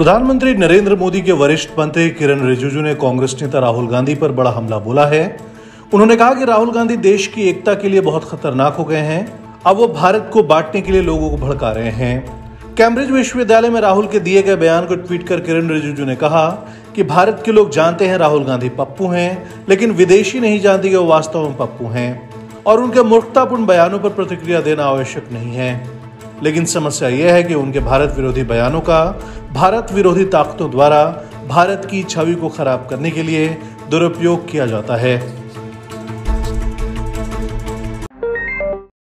प्रधानमंत्री नरेंद्र मोदी के वरिष्ठ मंत्री किरण रिजिजू ने कांग्रेस नेता राहुल गांधी पर बड़ा हमला बोला है। उन्होंने कहा कि राहुल गांधी देश की एकता के लिए बहुत खतरनाक हो गए हैं। अब वो भारत को बांटने के लिए लोगों को भड़का रहे हैं। कैम्ब्रिज विश्वविद्यालय में राहुल के दिए गए बयान को ट्वीट कर किरण रिजिजू ने कहा कि भारत के लोग जानते हैं राहुल गांधी पप्पू हैं, लेकिन विदेशी नहीं जानते कि वो वास्तव में पप्पू हैं। और उनके मूर्खतापूर्ण बयानों पर प्रतिक्रिया देना आवश्यक नहीं है। लेकिन समस्या यह है कि उनके भारत विरोधी बयानों का भारत विरोधी ताकतों द्वारा भारत की छवि को खराब करने के लिए दुरुपयोग किया जाता है।